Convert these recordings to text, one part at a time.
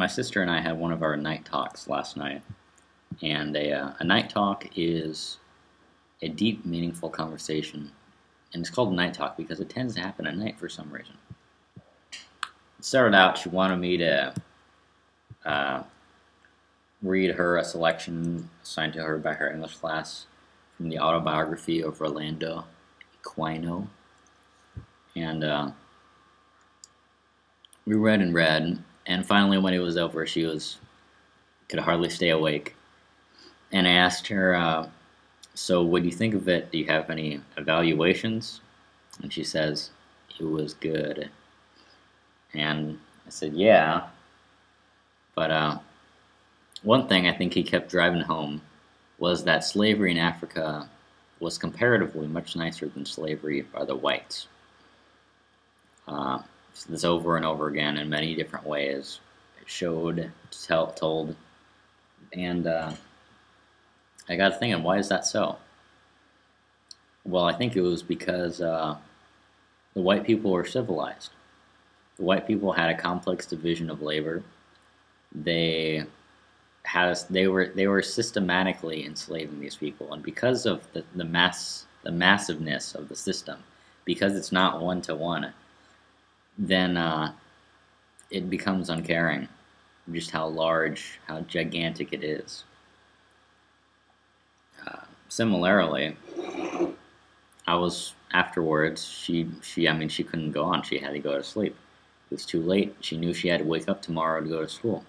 my sister and I had one of our night talks last night, and a, uh, a night talk is a deep, meaningful conversation, and it's called a night talk because it tends to happen at night for some reason. It started out, she wanted me to uh, read her a selection assigned to her by her English class from the autobiography of Orlando Equiano, and uh, we read and read and finally, when it was over, she was could hardly stay awake. And I asked her, uh, "So, what do you think of it? Do you have any evaluations?" And she says, "It was good." And I said, "Yeah." But uh, one thing I think he kept driving home was that slavery in Africa was comparatively much nicer than slavery by the whites. Uh, this over and over again in many different ways, showed, tell, told, and uh, I got thinking, why is that so? Well, I think it was because uh, the white people were civilized. The white people had a complex division of labor. They had they were they were systematically enslaving these people, and because of the, the mass the massiveness of the system, because it's not one to one, then uh, it becomes uncaring just how large, how gigantic it is. Uh, similarly, I was afterwards. She, she, I mean, she couldn't go on. She had to go to sleep. It was too late. She knew she had to wake up tomorrow to go to school.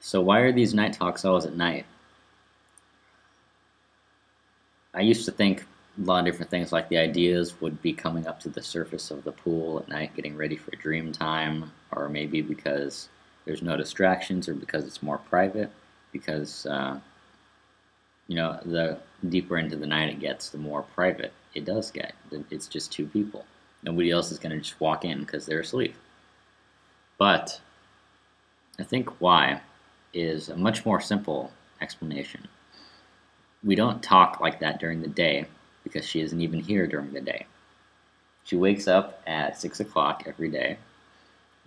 So why are these night talks always at night? I used to think a lot of different things like the ideas would be coming up to the surface of the pool at night getting ready for dream time or maybe because there's no distractions or because it's more private because uh, you know the deeper into the night it gets the more private it does get. It's just two people. Nobody else is going to just walk in because they're asleep. But i think why is a much more simple explanation. We don't talk like that during the day because she isn't even here during the day. She wakes up at 6 o'clock every day,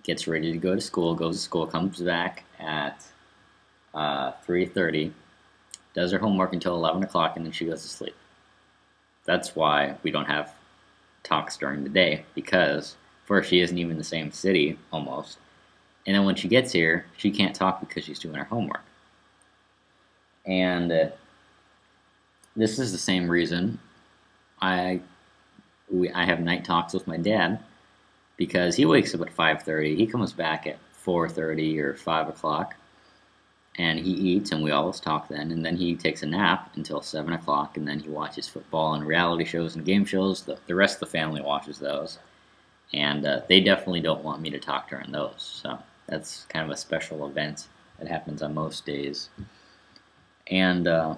gets ready to go to school, goes to school, comes back at uh, 3.30, does her homework until 11 o'clock, and then she goes to sleep. That's why we don't have talks during the day, because first, she isn't even in the same city, almost, and then when she gets here, she can't talk because she's doing her homework. And uh, this is the same reason I we, I have night talks with my dad because he wakes up at 5:30. He comes back at 4:30 or 5 o'clock, and he eats, and we always talk then. And then he takes a nap until 7 o'clock, and then he watches football and reality shows and game shows. The, the rest of the family watches those, and uh, they definitely don't want me to talk during those. So that's kind of a special event that happens on most days. And uh,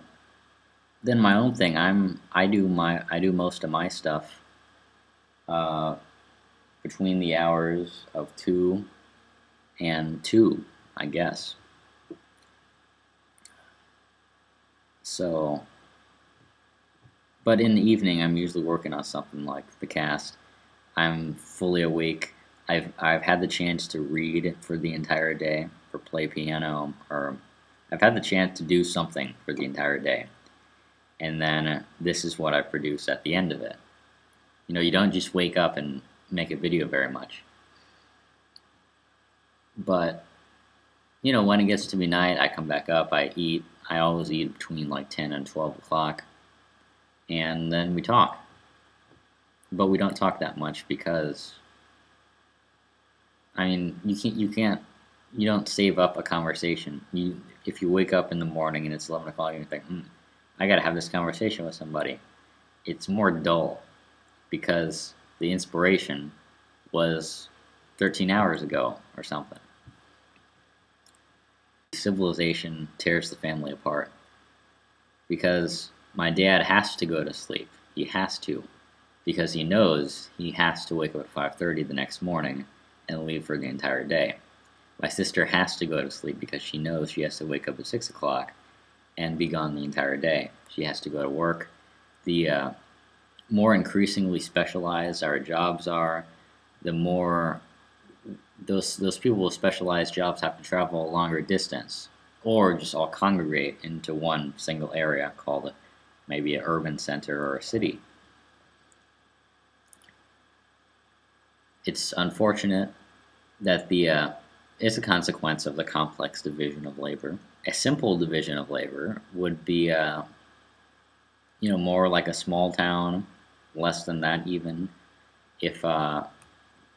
then my own thing. I'm I do my I do most of my stuff uh, between the hours of two and two, I guess. So, but in the evening, I'm usually working on something like the cast. I'm fully awake. I've I've had the chance to read for the entire day, or play piano, or I've had the chance to do something for the entire day and then this is what I produce at the end of it. You know, you don't just wake up and make a video very much. But, you know, when it gets to be night, I come back up, I eat. I always eat between like 10 and 12 o'clock. And then we talk. But we don't talk that much because, I mean, you can't, you can't, you don't save up a conversation. You, if you wake up in the morning and it's 11 o'clock you think, hmm, I gotta have this conversation with somebody. It's more dull because the inspiration was 13 hours ago or something. Civilization tears the family apart because my dad has to go to sleep. He has to because he knows he has to wake up at 5:30 the next morning and leave for the entire day. My sister has to go to sleep because she knows she has to wake up at 6 o'clock and be gone the entire day. She has to go to work. The uh, more increasingly specialized our jobs are, the more those those people with specialized jobs have to travel a longer distance, or just all congregate into one single area called maybe an urban center or a city. It's unfortunate that the uh, it's a consequence of the complex division of labor. A simple division of labor would be, uh, you know, more like a small town, less than that even. If uh,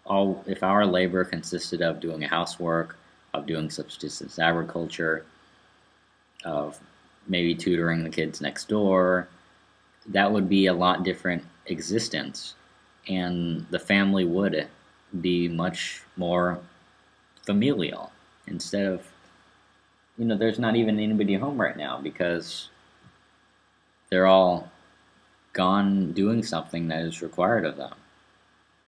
all if our labor consisted of doing housework, of doing subsistence agriculture, of maybe tutoring the kids next door, that would be a lot different existence, and the family would be much more familial instead of you know there's not even anybody home right now because they're all gone doing something that is required of them